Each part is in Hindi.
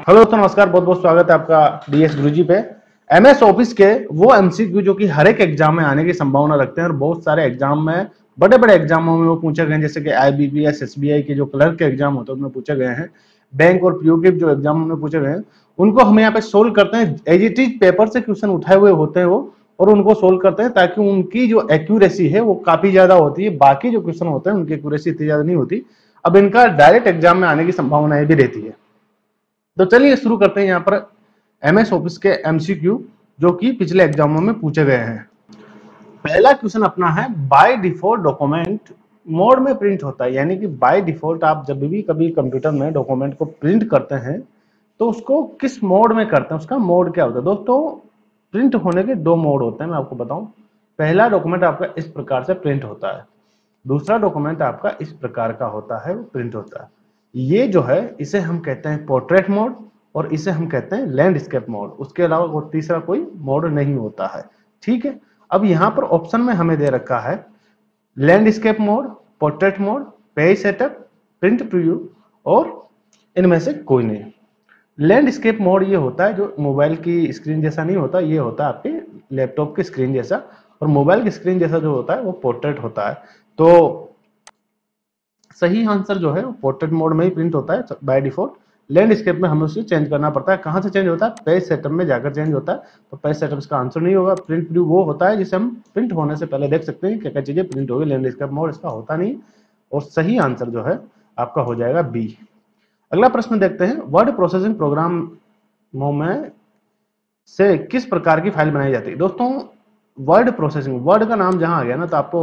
हेलो दोस्तों, नमस्कार बहुत बहुत स्वागत है आपका डीएस गुरुजी पे। एमएस ऑफ़िस के वो एमसीक्यू जो कि हर एक एग्ज़ाम में आने की संभावना रखते हैं और बहुत सारे एग्ज़ाम में बड़े बड़े एग्जामों में वो पूछे गए हैं, जैसे कि आईबीपीएस एसबीआई के जो क्लर्क के एग्ज़ाम होते हैं, उनमें पूछे गए हैं। बैंक और पीओ के जो एग्ज़ाम में पूछे गए हैं। उनको हम यहाँ पे सोल्व करते हैं एज इट इज़ पेपर से क्वेश्चन उठाए हुए होते हैं वो, और उनको सोल्व करते हैं ताकि उनकी जो एक्यूरेसी है वो काफ़ी ज़्यादा होती है। बाकी जो क्वेश्चन होते हैं, उनकी एक्यूरेसी इतनी ज़्यादा नहीं होती। अब इनका डायरेक्ट एग्ज़ाम में आने की संभावनाएँ भी रहती है। तो चलिए शुरू करते हैं यहाँ पर एमएस ऑफ़िस के एमसीक्यू जो कि पिछले एग्जामों में पूछे गए हैं। पहला क्वेश्चन अपना है बाय डिफ़ॉल्ट डॉक्यूमेंट मोड में प्रिंट होता है, यानी कि बाय डिफ़ॉल्ट आप जब भी कभी कंप्यूटर में डॉक्यूमेंट को प्रिंट करते हैं तो उसको किस मोड में करते हैं, उसका मोड क्या होता है? दोस्तों प्रिंट होने के दो मोड होते हैं, मैं आपको बताऊँ। पहला डॉक्यूमेंट आपका इस प्रकार से प्रिंट होता है, दूसरा डॉक्यूमेंट आपका इस प्रकार का होता है, वो प्रिंट होता है। ये जो है, इसे हम कहते हैं पोर्ट्रेट मोड और इसे हम कहते हैं लैंडस्केप मोड उसके अलावा वो तीसरा कोई मोड नहीं होता है। ठीक है? अब यहाँ पर ऑप्शन में हमें दे रखा है landscape mode portrait mode page setup print preview और इनमें से कोई नहीं। लैंडस्केप मोड ये होता है जो मोबाइल की स्क्रीन जैसा नहीं होता, ये होता है आपके लैपटॉप की स्क्रीन जैसा और मोबाइल की स्क्रीन जैसा जो होता है वो पोर्ट्रेट होता है। तो सही आंसर जो है पोर्ट्रेट मोड में ही प्रिंट होता है बाय डिफ़ॉल्ट लैंडस्केप में हमें उसे चेंज करना पड़ता है। कहाँ से चेंज होता है? पेज सेटअप में जाकर चेंज होता है। तो पेज सेटअप इसका आंसर नहीं होगा। प्रिंट व्यू वो होता है जिसे हम प्रिंट होने से पहले देख सकते हैं क्या क्या चीज़ें प्रिंट होगी लैंडस्केप मोड इसका होता नहीं। और सही आंसर जो है, आपका हो जाएगा बी अगला प्रश्न देखते हैं। वर्ड प्रोसेसिंग प्रोग्राम में से किस प्रकार की फ़ाइल बनाई जाती है? दोस्तों वर्ड प्रोसेसिंग वर्ड का नाम जहाँ आ गया ना तो आपको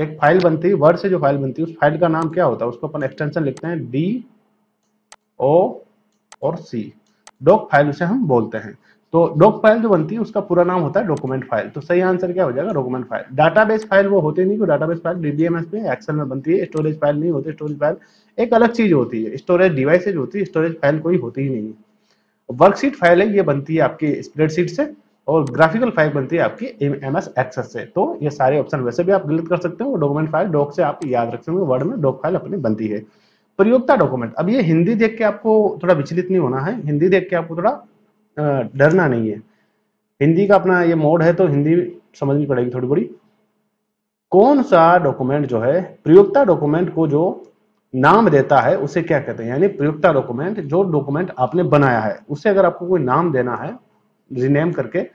एक फ़ाइल बनती है, वर्ड से जो फ़ाइल बनती है, उस फ़ाइल का नाम क्या होता है? उसको अपन एक्सटेंशन लिखते हैं डी ओ और सी डॉक फ़ाइल उसे हम बोलते हैं। तो डॉक फ़ाइल जो बनती है, उसका पूरा नाम होता है डॉक्यूमेंट फ़ाइल तो सही आंसर क्या हो जाएगा? डॉक्यूमेंट फ़ाइल डाटाबेस फ़ाइल वो होती नहीं डाटाबेस फ़ाइल डीबीएमएस में एक्सेल में बनती है स्टोरेज फ़ाइल नहीं होती स्टोरेज फ़ाइल एक अलग चीज़ होती है। स्टोरेज डिवाइसेज होती है स्टोरेज फ़ाइल कोई होती ही नहीं वर्कशीट फ़ाइल है, ये बनती है आपकी स्प्रेडशीट से। और ग्राफिकल फ़ाइल बनती है आपकी एम एस एक्सेस से। तो ये सारे ऑप्शन वैसे भी आप डिलीट कर सकते हो डॉक्यूमेंट फ़ाइल डॉक से आप याद रख सकते हो वर्ड में डॉक फ़ाइल अपनी बनती है। प्रयोगता डॉक्यूमेंट अब ये हिंदी देख के आपको थोड़ा विचलित नहीं होना है, हिंदी देख के आपको थोड़ा डरना नहीं है। हिंदी का अपना ये मोड है तो हिंदी समझनी पड़ेगी थोड़ी बड़ी कौन सा डॉक्यूमेंट जो है प्रयोगता डॉक्यूमेंट को जो नाम देता है, उसे क्या कहते हैं? यानी प्रयोगता डॉक्यूमेंट जो डॉक्यूमेंट आपने बनाया है, उसे अगर आपको कोई नाम देना है रीनेम करके,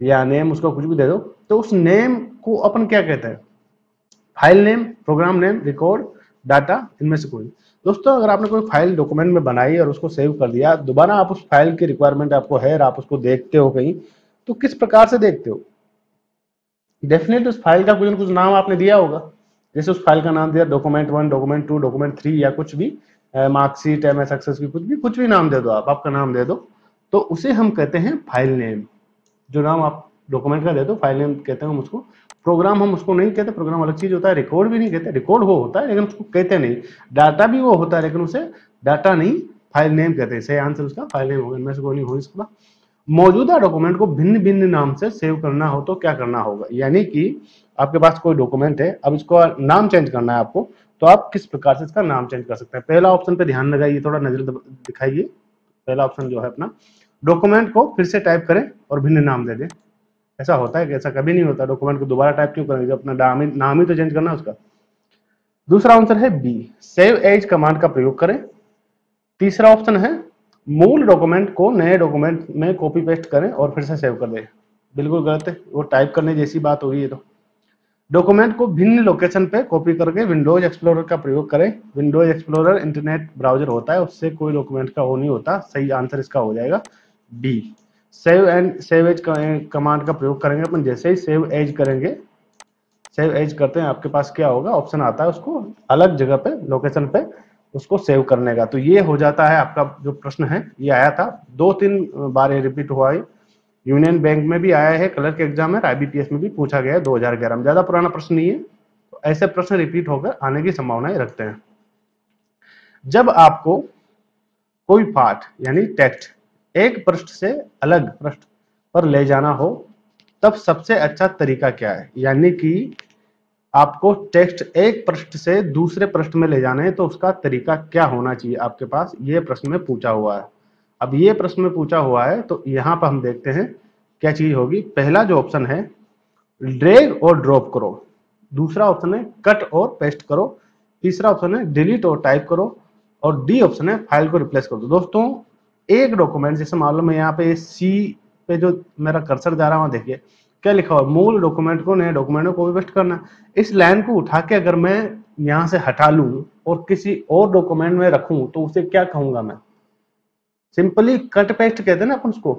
या नेम उसको कुछ भी दे दो तो उस नेम को अपन क्या कहते हैं? File name program name record data इनमें से कोई दोस्तों, अगर आपने कोई फ़ाइल डॉक्यूमेंट में बनाई और उसको सेव कर दिया, दोबारा आप उस फ़ाइल की रिक्वायरमेंट आपको है और आप उसको देखते हो कहीं तो किस प्रकार से देखते हो? डेफिनेट उस फ़ाइल का कुछ ना कुछ नाम आपने दिया होगा। जैसे उस फ़ाइल का नाम दिया document one document two document three या कुछ भी मार्कशीट एम एस एक्सेस की कुछ भी कुछ भी नाम दे दो आप, आपका नाम दे दो। तो उसे हम कहते हैं फ़ाइल नेम जो नाम आप डॉक्यूमेंट का दे दो फ़ाइल नेम कहते हैं हम उसको। प्रोग्राम हम उसको नहीं कहते प्रोग्राम अलग चीज़ होता है रिकॉर्ड भी नहीं कहते रिकॉर्ड वो होता है, लेकिन उसको कहते नहीं। डाटा भी वो होता है, लेकिन उसे डाटा नहीं फ़ाइल नेम कहते हैं। सही आंसर उसका? फ़ाइल नेम होगा, इनमें से नहीं हो इसका। मौजूदा डॉक्यूमेंट को भिन्न भिन्न नाम से सेव करना हो तो क्या करना होगा? यानी कि आपके पास कोई डॉक्यूमेंट है, अब इसको नाम चेंज करना है आपको तो आप किस प्रकार से इसका नाम चेंज कर सकते हैं? पहला ऑप्शन पे ध्यान लगाइए, थोड़ा नज़र दिखाइए। पहला ऑप्शन जो है अपना डॉक्यूमेंट को फिर से टाइप करें और भिन्न नाम दे दें। ऐसा होता है कि ऐसा कभी नहीं होता डॉक्यूमेंट को दोबारा टाइप क्यों करेंगे अपना नाम ही तो चेंज करना उसका। दूसरा आंसर है बी सेव एज कमांड का प्रयोग करें। तीसरा ऑप्शन है, मूल डॉक्यूमेंट को नए डॉक्यूमेंट में कॉपी पेस्ट करें और फिर से सेव कर दें। बिल्कुल गलत है, वो टाइप करने जैसी बात होगी ये तो। डॉक्यूमेंट को भिन्न लोकेशन पे कॉपी करके विंडोज़ एक्सप्लोरर का प्रयोग करें। विंडोज़ एक्सप्लोरर इंटरनेट ब्राउज़र होता है, उससे कोई डॉक्यूमेंट का वो नहीं होता। सही आंसर इसका हो जाएगा B save and save as command का प्रयोग करेंगे अपन, जैसे ही सेव एज करेंगे सेव एज करते हैं, आपके पास क्या होगा? ऑप्शन आता है उसको अलग जगह पे लोकेशन पे, उसको सेव करने का। तो ये हो जाता है आपका जो प्रश्न है, ये आया था। दो तीन बार ये रिपीट हुआ है। यूनियन बैंक में भी आया है कलर के एग्ज़ाम में आईबीपीएस में भी पूछा गया है 2011 में। ज़्यादा पुराना प्रश्न नहीं है तो ऐसे प्रश्न रिपीट होकर आने की संभावनाएँ रखते हैं। जब आपको कोई पाठ, यानी टेक्स्ट एक पृष्ठ से अलग पृष्ठ पर ले जाना हो, तब सबसे अच्छा तरीका क्या है? यानी कि आपको टेक्स्ट एक पृष्ठ से दूसरे पृष्ठ में ले जाना है तो उसका तरीका क्या होना चाहिए? आपके पास ये प्रश्न में पूछा हुआ है। अब ये प्रश्न में पूछा हुआ है तो यहाँ पर हम देखते हैं क्या चीज़ होगी। पहला जो ऑप्शन है, ड्रैग और ड्रॉप करो। दूसरा ऑप्शन है, कट और पेस्ट करो। तीसरा ऑप्शन है, डिलीट और टाइप करो। और डी ऑप्शन है, फ़ाइल को रिप्लेस कर दो। दोस्तों, एक डॉक्यूमेंट, जैसे मालूम है यहाँ पे सी पे जो मेरा कर्सर जा रहा है देखिए, क्या लिखा हुआ मूल डॉक्यूमेंट को, नए डॉक्यूमेंट को पेस्ट करना इस लाइन को उठा के अगर मैं यहाँ से हटा लू और किसी और डॉक्यूमेंट में रखूँ तो उसे क्या कहूँगा मैं? सिंपली कट पेस्ट कहते हैं ना अपन उसको,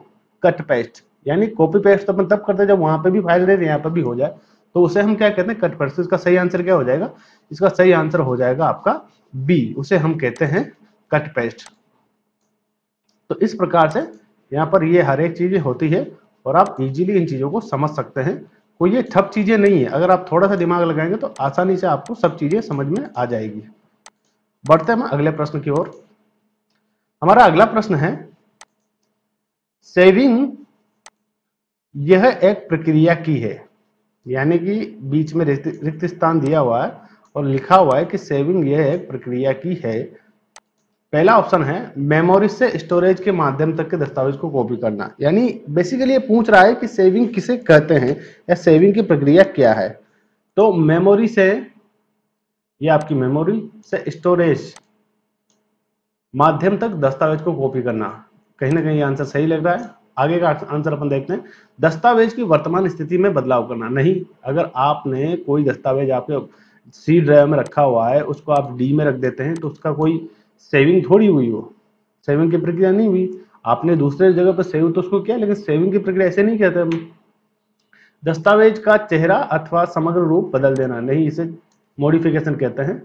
कट पेस्ट। यानी कॉपी पेस्ट तो अपन तब करते हैं जब वहाँ पे भी फ़ाइल दे यहाँ पे भी हो जाए। तो उसे हम क्या कहते हैं कट पेस्ट इसका सही आंसर क्या हो जाएगा? इसका सही आंसर हो जाएगा आपका बी उसे हम कहते हैं कट पेस्ट तो इस प्रकार से यहाँ पर ये हर एक चीज़ होती है और आप इजीली इन चीज़ों को समझ सकते हैं। कोई ये ठप चीज़ें नहीं है। अगर आप थोड़ा सा दिमाग लगाएँगे तो आसानी से आपको सब चीज़ें समझ में आ जाएगी। बढ़ते हैं अगले प्रश्न की ओर। हमारा अगला प्रश्न है सेविंग यह एक प्रक्रिया की है, यानी कि बीच में रिक्त स्थान दिया हुआ है और लिखा हुआ है कि सेविंग यह एक प्रक्रिया की है। पहला ऑप्शन है मेमोरी से स्टोरेज के माध्यम तक के दस्तावेज़ को कॉपी करना। यानी बेसिकली ये पूछ रहा है कि सेविंग किसे कहते हैं, या सेविंग की प्रक्रिया क्या है। तो मेमोरी से, ये आपकी मेमोरी से स्टोरेज माध्यम तक दस्तावेज़ को कॉपी करना। कहीं ना कहीं आंसर सही लग रहा है। आगे का आंसर अपन देखते हैं। दस्तावेज़ की वर्तमान स्थिति में बदलाव करना। नहीं, अगर आपने कोई दस्तावेज़ आपके सी ड्राइव में रखा हुआ है, उसको आप डी में रख देते हैं तो उसका कोई सेविंग थोड़ी हुई हो। सेविंग की प्रक्रिया नहीं हुई। आपने दूसरे जगह पर सेव तो उसको किया, लेकिन सेविंग की प्रक्रिया ऐसे नहीं कहते हम। दस्तावेज़ का चेहरा अथवा समग्र रूप बदल देना। नहीं, इसे मॉडिफिकेशन कहते हैं।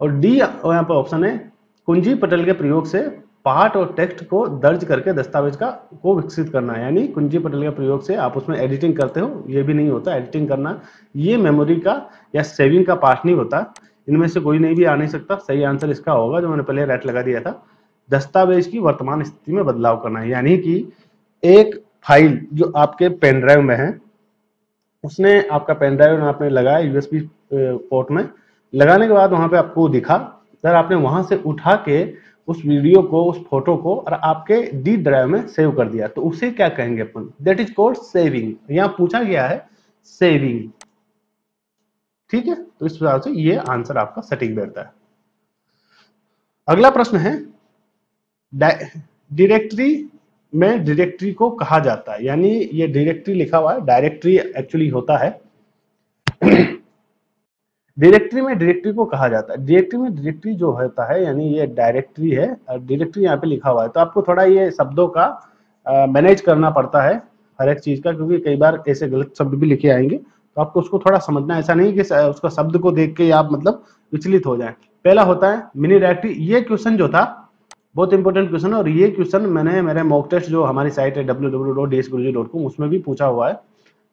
और डी यहाँ पर ऑप्शन है कुंजी पटल के प्रयोग से पाठ और टेक्स्ट को दर्ज करके दस्तावेज़ का, को विकसित करना यानी कुंजी पटल के प्रयोग से आप उसमें एडिटिंग करते हो, ये भी नहीं होता एडिटिंग करना, ये मेमोरी का या सेविंग का पार्ट नहीं होता। इनमें से कोई नहीं भी आ नहीं सकता। सही आंसर इसका होगा, जो मैंने पहले रेट लगा दिया था। दस्तावेज़ की वर्तमान स्थिति में बदलाव करना यानी कि एक फ़ाइल जो आपके पेन ड्राइव में है, उसने आपका पेन ड्राइव आपने लगाया यूएसबी पोर्ट में। लगाने के बाद वहाँ पे आपको दिखा सर, आपने वहाँ से उठा के उस वीडियो को, उस फ़ोटो को और आपके डी ड्राइव में सेव कर दिया। तो उसे क्या कहेंगे अपन? दैट इज़ कॉल्ड सेविंग यहाँ पूछा गया है सेविंग ठीक है? तो इस प्रकार से ये आंसर आपका सटीक बैठता है। अगला प्रश्न है। डायरेक्टरी में डायरेक्टरी को कहा जाता है। यानी ये डायरेक्टरी लिखा हुआ है। डायरेक्टरी एक्चुअली होता है। डायरेक्टरी में डायरेक्टरी को कहा जाता है। डायरेक्टरी में डायरेक्टरी जो होता है, यानी ये डायरेक्टरी है डायरेक्टरी यहाँ पे लिखा हुआ है। तो आपको थोड़ा ये शब्दों का मैनेज करना पड़ता है हर एक चीज़ का, क्योंकि कई बार ऐसे गलत शब्द भी लिखे आएँगे। तो आपको उसको थोड़ा समझना ऐसा नहीं कि उसका शब्द को देख के आप मतलब विचलित हो जाए। पहला होता है मिनी डायरेक्टरी ये क्वेश्चन जो था, बहुत इंपॉर्टेंट क्वेश्चन है, और ये क्वेश्चन मैंने, मेरे मॉक टेस्ट जो हमारी साइट है डब्ल्यू उसमें भी पूछा हुआ है।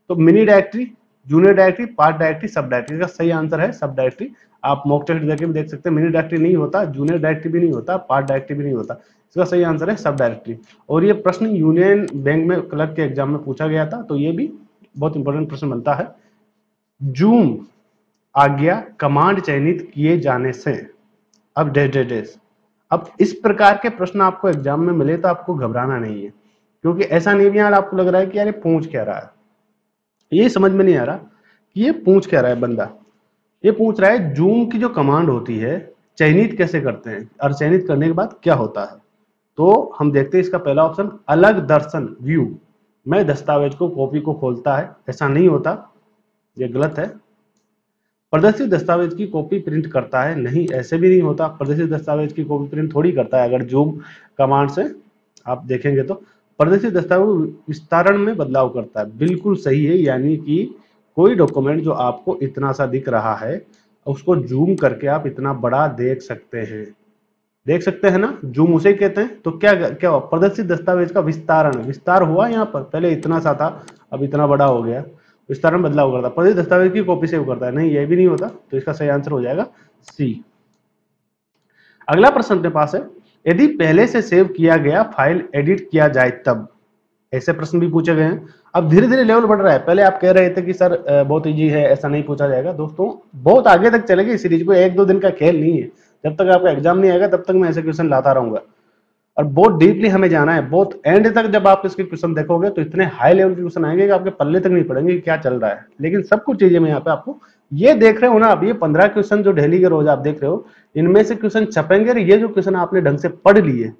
तो mini directory junior directory part directory sub directory का सही आंसर है सब डायरेक्टरी आप मॉक टेस्ट देख भी देख सकते हैं मिनी डायरेक्टरी नहीं होता जूनियर डायरेक्टरी भी नहीं होता पार्ट डायरेक्टरी भी नहीं होता। इसका सही आंसर है सब डायरेक्टरी और ये प्रश्न यूनियन बैंक में क्लर्क के एग्ज़ाम में पूछा गया था तो ये भी बहुत इंपॉर्टेंट प्रश्न बनता है। जूम आज्ञा कमांड चयनित किए जाने से, अब डेस डेस डेस अब इस प्रकार के प्रश्न आपको एग्ज़ाम में मिले तो आपको घबराना नहीं है, क्योंकि ऐसा नहीं भी यार आपको लग रहा है कि यार ये पूछ क्या रहा है। ये समझ में नहीं आ रहा कि ये पूछ क्या रहा है बंदा। ये पूछ रहा है, जूम की जो कमांड होती है, चयनित कैसे करते हैं और चयनित करने के बाद क्या होता है? तो हम देखते हैं इसका पहला ऑप्शन अलग दर्शन व्यू में दस्तावेज़ को कॉपी को खोलता है, ऐसा नहीं होता। ये गलत है। प्रदर्शित दस्तावेज़ की कॉपी प्रिंट करता है, नहीं, ऐसे भी नहीं होता। प्रदर्शित दस्तावेज़ की कॉपी प्रिंट थोड़ी करता है, अगर जूम कमांड से आप देखेंगे तो। प्रदर्शित दस्तावेज़ विस्तारण में बदलाव करता है। बिल्कुल सही है, यानी कि कोई डॉक्यूमेंट जो आपको इतना सा दिख रहा है, उसको जूम करके आप इतना बड़ा देख सकते हैं। देख सकते हैं ना? जूम उसे कहते हैं। तो क्या क्या हुआ? प्रदर्शित दस्तावेज़ का विस्तारण। विस्तार हुआ यहाँ पर। पहले इतना सा था, अब इतना बड़ा हो गया। विस्तारण बदलाव करता है। प्रदर्शित दस्तावेज़ की कॉपी सेव करता है। नहीं, ये भी नहीं होता। तो इसका सही आंसर हो जाएगा सी। अगला प्रश्न अपने पास है। यदि पहले से सेव किया गया फ़ाइल एडिट किया जाए तब? ऐसे प्रश्न भी पूछे गए हैं। अब धीरे धीरे लेवल बढ़ रहा है। पहले आप कह रहे थे कि, सर बहुत इजी है, ऐसा नहीं पूछा जाएगा। दोस्तों, बहुत आगे तक चलेगी सीरीज़ को। एक दो दिन का खेल नहीं है। जब तक आपका एग्ज़ाम नहीं आएगा, तब तक मैं ऐसे क्वेश्चन लाता रहूँगा। और बहुत डीपली हमें जाना है। बहुत एंड तक जब आप इसके क्वेश्चन देखोगे तो इतने हाई लेवल के क्वेश्चन आएँगे कि आपके पल्ले तक नहीं पड़ेंगे क्या चल रहा है। लेकिन सब कुछ चीज़ें मैं यहाँ पे आपको ये देख रहे हो ना, अब ये पंद्रह क्वेश्चन जो डेली के रोज आप देख रहे हो इनमें से क्वेश्चन छपेंगे ये जो क्वेश्चन आपने ढंग से पढ़ लिए,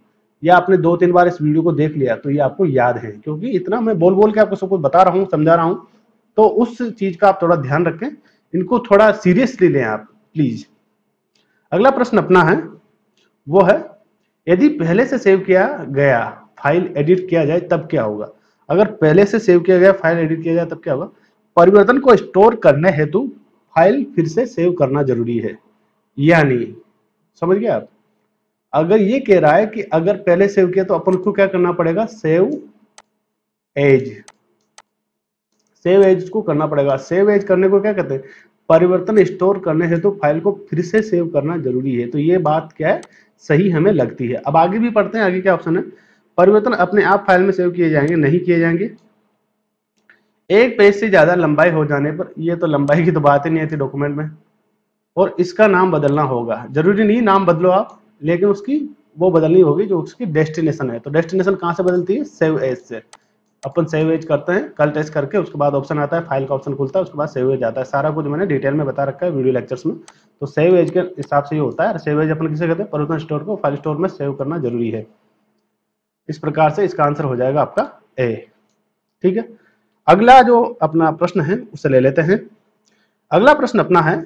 या आपने दो तीन बार इस वीडियो को देख लिया तो ये आपको याद है। क्योंकि इतना मैं बोल बोल के आपको सब कुछ बता रहा हूँ, समझा रहा हूँ तो उस चीज़ का आप थोड़ा ध्यान रखें। इनको थोड़ा सीरियसली लें आप, प्लीज़। अगला प्रश्न अपना है, वो है, यदि पहले से सेव किया गया फ़ाइल एडिट किया जाए, तब क्या होगा? अगर पहले से सेव किया गया फ़ाइल एडिट किया जाए, तब क्या होगा? परिवर्तन को स्टोर करने हेतु फ़ाइल फिर से सेव करना ज़रूरी है। यानी, समझ गए आप? अगर ये कह रहा है कि अगर पहले सेव किया तो अपन को क्या करना पड़ेगा? Save as. सेव एज को करना पड़ेगा। सेव एज करने को क्या कहते हैं? परिवर्तन स्टोर करने हेतु तो फ़ाइल को फिर से सेव करना ज़रूरी है। तो ये बात क्या है? सही हमें लगती है। अब आगे भी पढ़ते हैं। आगे क्या ऑप्शन है? परिवर्तन अपने आप फ़ाइल में सेव किए जाएँगे, नहीं किए जाएँगे। एक पेज से ज़्यादा लंबाई हो जाने पर, ये तो लंबाई की तो बात ही नहीं आती डॉक्यूमेंट में। और इसका नाम बदलना होगा। ज़रूरी नहीं नाम बदलो आप, लेकिन उसकी वो बदलनी होगी जो उसकी डेस्टिनेशन है। तो डेस्टिनेशन कहाँ से बदलती है? सेव एज से। अपन सेव एज करते हैं, कल टेस्ट करके, उसके बाद ऑप्शन आता है फ़ाइल का ऑप्शन खुलता है, उसके बाद सेव एज आता है। सारा कुछ मैंने डिटेल में बता रखा है वीडियो लेक्चर्स में। तो सेव एज के हिसाब से ये होता है। सेव एज अपन किसे कहते हैं? परिवर्तन स्टोर को फ़ाइल स्टोर में सेव करना ज़रूरी है। इस प्रकार से इसका आंसर हो जाएगा आपका ए ठीक है? अगला जो अपना प्रश्न है, उसे ले लेते हैं। अगला प्रश्न अपना है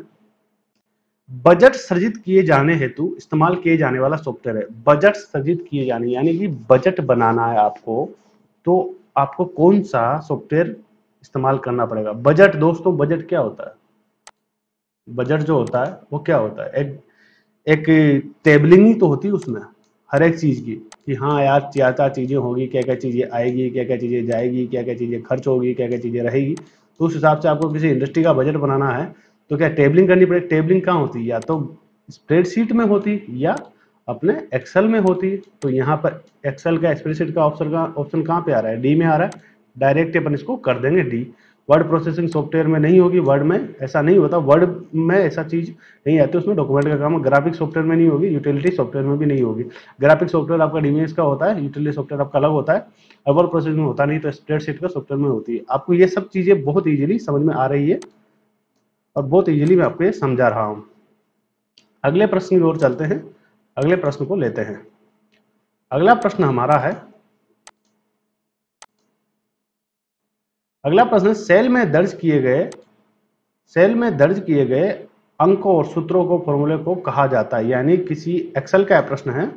बजट सृजित किए जाने हेतु इस्तेमाल किए जाने वाला सॉफ्टवेयर है। बजट सृजित किए जाने, यानी कि बजट बनाना है आपको तो आपको कौन सा सॉफ्टवेयर इस्तेमाल करना पड़ेगा? बजट, दोस्तों, बजट क्या होता है? बजट जो होता है, वो क्या होता है? एक एक टेबलिंग ही तो होती है उसमें, हर एक चीज़ की, कि हाँ यार, क्या क्या चीज़ें होगी, क्या क्या चीज़ें आएगी, क्या क्या चीज़ें जाएगी, क्या क्या चीज़ें खर्च होगी, क्या क्या चीज़ें रहेगी तो उस हिसाब से आपको किसी इंडस्ट्री का बजट बनाना है। तो क्या टेबलिंग करनी पड़ेगी टेबलिंग कहाँ होती? या तो स्प्रेडशीट में होती या अपने एक्सेल में होती। तो यहाँ पर एक्सेल का स्प्रेडशीट का ऑप्शन का ऑप्शन कहाँ पे आ रहा है? डी में आ रहा है। डायरेक्ट अपन इसको कर देंगे डी वर्ड प्रोसेसिंग सॉफ्टवेयर में नहीं होगी। वर्ड में ऐसा नहीं होता। वर्ड में ऐसा चीज़ नहीं आती। उसमें डॉक्यूमेंट का काम ग्राफिक सॉफ्टवेयर में नहीं होगी। यूटिलिटी सॉफ्टवेयर में भी नहीं होगी। ग्राफिक सॉफ्टवेयर आपका डीमीएस का होता है। यूटिलिटी सॉफ्टवेयर आपका अलग होता है। और वर्ड प्रोसेसिंग होता नहीं तो स्प्रेडशीट का सॉफ्टवेयर में होती है। आपको ये सब चीज़ें बहुत ईजिली समझ में आ रही है। और बहुत ईजिली मैं आपको ये समझा रहा हूँ। अगले प्रश्न की ओर चलते हैं। अगले प्रश्न को लेते हैं। अगला प्रश्न हमारा है। अगला प्रश्न, सेल में दर्ज किए गए, सेल में दर्ज किए गए अंकों और सूत्रों को फॉर्मूले को कहा जाता है, यानी किसी एक्सेल का प्रश्न है।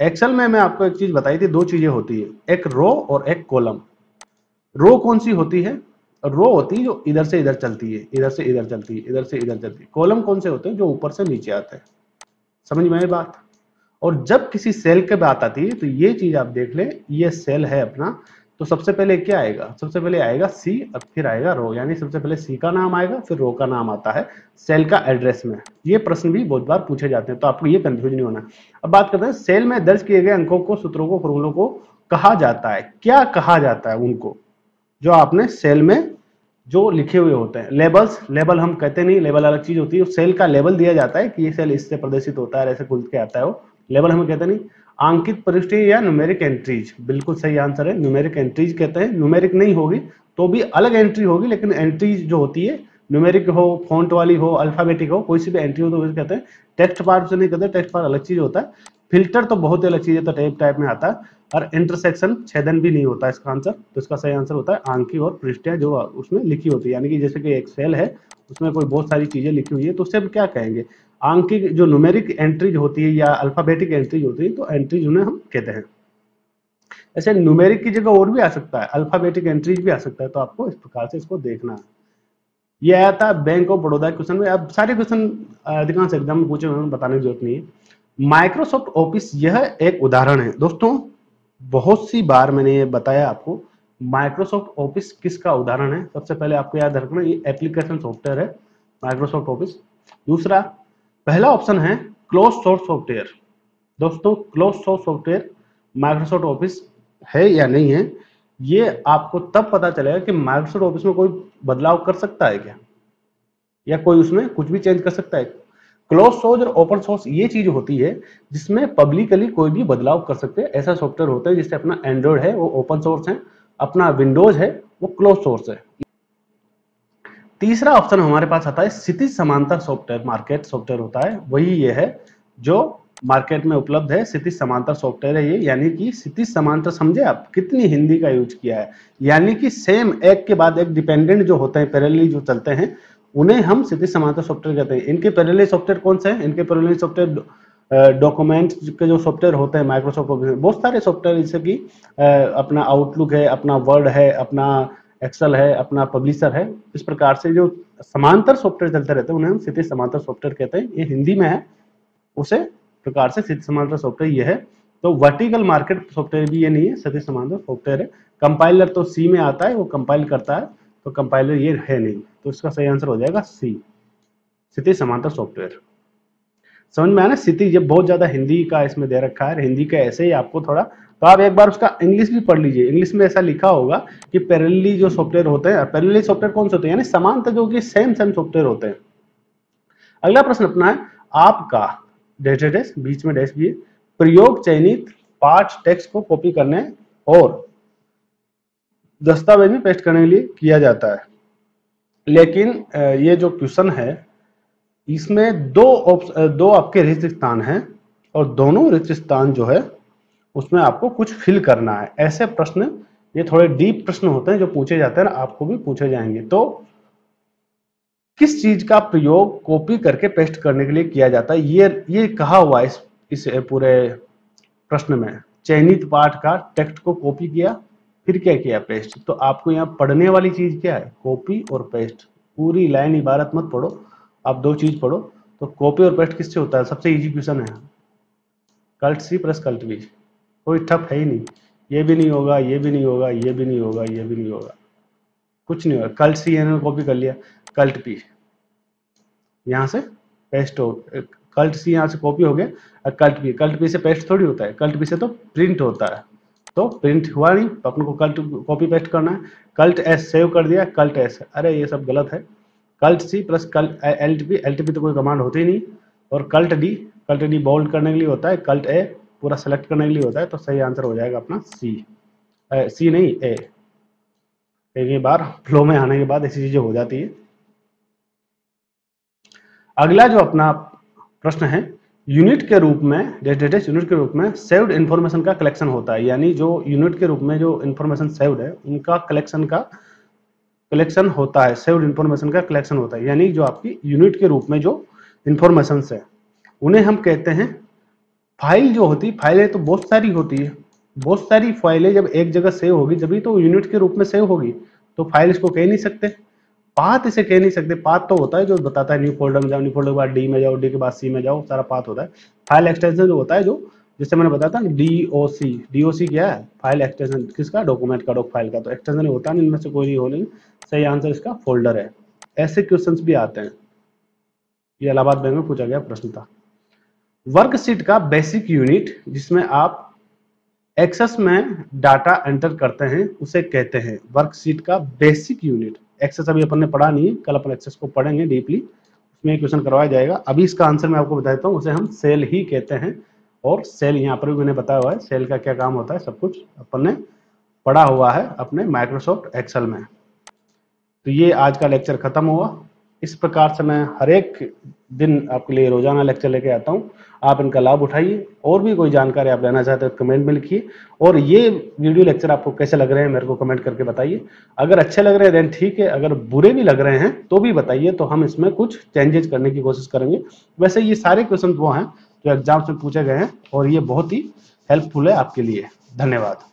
एक्सेल में मैं आपको एक चीज़ बताई थी, दो चीज़ें होती है, एक रो और एक कॉलम रो कौन सी होती है? रो होती है जो इधर से इधर चलती है, इधर से इधर चलती है, इधर से इधर चलती है। कॉलम कौन से होते हैं? जो ऊपर से नीचे आते हैं। समझ में बात? और जब किसी सेल के बात आती है तो ये चीज़ आप देख ले, ये सेल है अपना तो सबसे पहले क्या आएगा? सबसे पहले आएगा सी और फिर आएगा रो। यानी सबसे पहले सी का नाम आएगा, फिर रो का नाम आता है सेल का एड्रेस में। ये प्रश्न भी बहुत बार पूछे जाते हैं तो आपको ये कंफ्यूज नहीं होना। अब बात करते हैं, सेल में दर्ज किए गए अंकों को, सूत्रों को, फॉर्मूलों को कहा जाता है। क्या कहा जाता है उनको? जो आपने सेल में जो लिखे हुए होते हैं। लेबल्स लेबल हम कहते नहीं लेबल अलग चीज़ होती है। सेल का लेबल दिया जाता है कि ये सेल इससे प्रदर्शित होता है, ऐसे खुल के आता है वो। लेवल हमें कहते नहीं। अंकित प्रविष्टि या न्यूमेरिक एंट्रीज बिल्कुल सही आंसर है। न्यूमेरिक एंट्रीज कहते हैं। न्यूमेरिक नहीं होगी तो भी अलग एंट्री होगी, लेकिन एंट्रीज जो होती है न्यूमेरिक हो फॉन्ट वाली हो अल्फाबेटिक हो, कोई सी भी एंट्री हो तो कहते हैं। टेक्स्ट पार्ट से नहीं कहते टेक्स्ट पार्ट अलग चीज़ होता है। फ़िल्टर तो बहुत ही अलग चीज़ है तो टाइप टाइप में आता है। और इंटरसेक्शन छेदन भी नहीं होता इसका आंसर तो इसका सही आंसर होता है आंकी और पृष्ठिया जो उसमें लिखी होती है। यानी कि जैसे कि एक सेल है, उसमें कोई बहुत सारी चीज़ें लिखी हुई है तो उससे हम क्या कहेंगे? आंकिक जो न्यूमेरिक एंट्रीज होती है या अल्फाबेटिक एंट्रीज होती है तो एंट्रीज उन्हें हम कहते हैं। ऐसे न्यूमेरिक की जगह और भी आ सकता है अल्फाबेटिक एंट्रीज भी आ सकता है तो आपको इस प्रकार से इसको देखना है। ये आया था बैंक ऑफ़ बड़ौदा क्वेश्चन में। अब सारे क्वेश्चन अधिकांश एग्ज़ाम में पूछे हुए बताने की ज़रूरत नहीं है। माइक्रोसॉफ्ट ऑफ़िस यह एक उदाहरण है। दोस्तों बहुत सी बार मैंने ये बताया आपको माइक्रोसॉफ्ट ऑफ़िस किसका उदाहरण है? सबसे पहले आपको याद रखना, ये एप्लीकेशन सॉफ्टवेयर है माइक्रोसॉफ्ट ऑफ़िस दूसरा, पहला ऑप्शन है क्लोज सोर्स सॉफ्टवेयर दोस्तों close source software Microsoft Office है या नहीं है, ये आपको तब पता चलेगा कि माइक्रोसॉफ्ट ऑफ़िस में कोई बदलाव कर सकता है क्या? या कोई उसमें कुछ भी चेंज कर सकता है? क्लोज सोर्स और ओपन सोर्स ये चीज़ होती है जिसमें पब्लिकली कोई भी बदलाव कर सकते हैं। ऐसा सॉफ्टवेयर होता है जिससे अपना एंड्रॉइड है, वो ओपन सोर्स है, अपना विंडोज़ है, वो क्लोज सोर्स है। तीसरा ऑप्शन हमारे पास आता है स्थिति समांतर सॉफ्टवेयर, मार्केट सॉफ्टवेयर होता है, वही ये है जो मार्केट में उपलब्ध है स्थिति समांतर सॉफ्टवेयर है ये, यानी कि स्थिति समांतर समझे आप कितनी हिंदी का यूज़ किया है। यानी कि सेम एक के बाद एक डिपेंडेंट जो होते हैं पैरेलली जो चलते हैं उन्हें हम स्थिति समांतर सॉफ्टवेयर कहते हैं। इनके पैरेलली सॉफ्टवेयर कौन से हैं? इनके पैरेलली सॉफ्टवेयर डॉक्यूमेंट के जो सॉफ्टवेयर होते हैं माइक्रोसॉफ्ट ऑफ़िस बहुत सारे सॉफ्टवेयर जैसे कि अपना आउटलुक है, अपना वर्ड है, अपना एक्सेल है, अपना पब्लिशर है। इस प्रकार से जो समांतर सॉफ्टवेयर चलते रहते हैं, उन्हें हम स्थिति समांतर सॉफ्टवेयर कहते हैं। ये हिंदी में है। उसे प्रकार से स्थिति समांतर सॉफ्टवेयर ये है। तो वर्टिकल मार्केट सॉफ्टवेयर भी ये नहीं है स्थिति समांतर सॉफ्टवेयर है। कंपाइलर तो सी में आता है, वो कंपाइल करता है। तो कंपाइलर ये है नहीं तो इसका सही आंसर हो जाएगा सी स्थिति समांतर सॉफ्टवेयर समझ में आया ना? स्थिति जब बहुत ज़्यादा हिंदी का इसमें दे रखा है, हिंदी का ऐसे ही आपको थोड़ा तो आप एक बार उसका इंग्लिश भी पढ़ लीजिए। इंग्लिश में ऐसा लिखा होगा कि पैरेलली जो सॉफ्टवेयर होते हैं पैरेलली सॉफ्टवेयर कौन से होते हैं? यानी समांतर जो कि सेम सेम सॉफ्टवेयर होते हैं। अगला प्रश्न अपना है, आपका डैश डैश बीच में डैश भी प्रयोग चयनित पाठ टेक्स्ट को कॉपी करने और दस्तावेज़ में पेस्ट करने के लिए किया जाता है। लेकिन ये जो क्वेश्चन है, इसमें दो दो आपके रिक्त स्थान हैं और दोनों रिक्त स्थान जो है, उसमें आपको कुछ फिल करना है। ऐसे प्रश्न, ये थोड़े डीप प्रश्न होते हैं जो पूछे जाते हैं आपको भी पूछे जाएँगे। तो किस चीज़ का प्रयोग कॉपी करके पेस्ट करने के लिए किया जाता है? ये ये कहा हुआ इस इस पूरे प्रश्न में। चयनित पाठ का टेक्स्ट को कॉपी किया फिर क्या किया पेस्ट तो आपको यहाँ पढ़ने वाली चीज़ क्या है? कॉपी और पेस्ट पूरी लाइन इबारत मत पढ़ो। आप दो चीज़ पढ़ो। तो कॉपी और पेस्ट किससे होता है? सबसे इजी क्वेश्चन है। Control C plus control B कोई ठप है ही नहीं। ये भी नहीं होगा, ये भी नहीं होगा, ये भी नहीं होगा, ये भी नहीं होगा। कुछ नहीं होगा। कल्ट सी इन्होंने कॉपी कर लिया। कल्ट पी यहाँ से पेस्ट हो कल्ट सी यहाँ से कॉपी हो गया। और कल्ट पी कल्ट पी से पेस्ट थोड़ी होता है। कल्ट पी से तो प्रिंट होता है। तो प्रिंट हुआ नहीं तो अपन को कल्ट कॉपी पेस्ट करना है। कल्ट एस सेव कर दिया कल्ट एस अरे, ये सब गलत है। Control C plus control L T P L T P तो कोई कमांड होती नहीं। और control D control D bold करने के लिए होता है कल्ट ए पूरा सेलेक्ट करने के लिए होता है तो सही आंसर हो जाएगा अपना सी सी नहीं ए एक बार फ्लो में आने के बाद ऐसी चीज़ें हो जाती है। अगला जो अपना प्रश्न है यूनिट के रूप में डेटेटेस यूनिट के रूप में सेव्ड इन्फॉर्मेशन का कलेक्शन होता है। यानी जो यूनिट के रूप में जो इन्फॉर्मेशन सेव्ड है, उनका कलेक्शन का कलेक्शन होता है सेव्ड इन्फॉर्मेशन का कलेक्शन होता है। यानी जो आपकी यूनिट के रूप में जो इन्फॉर्मेशन है, उन्हें हम कहते हैं फ़ाइल जो होती है फाइलें तो बहुत सारी होती है। बहुत सारी फाइलें जब एक जगह सेव होगी, जब तो यूनिट के रूप में सेव होगी तो फ़ाइल इसको कह नहीं सकते। पाथ इसे कह नहीं सकते पाथ तो होता है जो बताता है न्यू फोल्डर में जाओ न्यू फोल्डर के बाद डी में जाओ डी के बाद सी में जाओ, सारा पाथ होता है। फ़ाइल एक्सटेंशन जो होता है जो, जिससे मैंने बताया था D O C D O सी क्या है? फ़ाइल एक्सटेंशन किसका? डॉक्यूमेंट का डॉक फ़ाइल का। तो एक्सटेंशन होता है इनमें से कोई नहीं हो नहीं, सही आंसर इसका फोल्डर है। ऐसे क्वेश्चन भी आते हैं। ये इलाहाबाद बैंक में पूछा गया प्रश्न था। वर्कशीट का बेसिक यूनिट जिसमें आप एक्सेस में डाटा एंटर करते हैं, उसे कहते हैं वर्कशीट का बेसिक यूनिट एक्सेस अभी अपन ने पढ़ा नहीं है। कल अपन एक्सेस को पढ़ेंगे डीपली उसमें क्वेश्चन करवाया जाएगा। अभी इसका आंसर मैं आपको बता देता हूँ। उसे हम सेल ही कहते हैं। और सेल यहाँ पर भी मैंने बताया हुआ है। सेल का क्या काम होता है? सब कुछ अपन ने पढ़ा हुआ है अपने माइक्रोसॉफ्ट एक्सेल में। तो ये आज का लेक्चर खत्म हुआ। इस प्रकार से मैं हर एक दिन आपके लिए रोज़ाना लेक्चर लेके आता हूँ। आप इनका लाभ उठाइए, और भी कोई जानकारी आप लेना चाहते हो तो कमेंट में लिखिए। और ये वीडियो लेक्चर आपको कैसे लग रहे हैं मेरे को कमेंट करके बताइए। अगर अच्छे लग रहे हैं देन ठीक है। अगर बुरे भी लग रहे हैं तो भी बताइए तो हम इसमें कुछ चेंजेस करने की कोशिश करेंगे। वैसे ये सारे क्वेश्चन वो हैं जो एग्ज़ाम्स में पूछे गए हैं, और ये बहुत ही हेल्पफुल है आपके लिए। धन्यवाद।